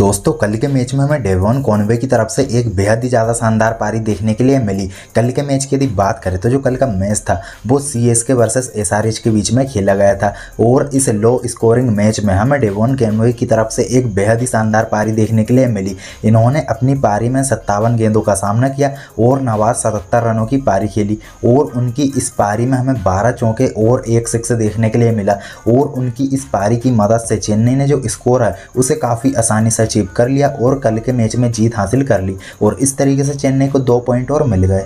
दोस्तों, कल के मैच में हमें डेवॉन कॉनवे की तरफ़ से एक बेहद ही ज़्यादा शानदार पारी देखने के लिए मिली। कल के मैच की यदि बात करें तो जो कल का मैच था, वो C S K versus S R H के बीच में खेला गया था और इस लो स्कोरिंग मैच में हमें डेवॉन कॉनवे की तरफ़ से एक बेहद ही शानदार पारी देखने के लिए मिली। इन्होंने अपनी पारी में सत्तावन गेंदों का सामना किया और नवाज़ सतहत्तर रनों की पारी खेली और उनकी इस पारी में हमें बारह चौके और एक सिक्स देखने के लिए मिला और उनकी इस पारी की मदद से चेन्नई ने जो स्कोर है, उसे काफ़ी आसानी से अचीव कर लिया और कल के मैच में जीत हासिल कर ली और इस तरीके से चेन्नई को दो पॉइंट और मिल गए।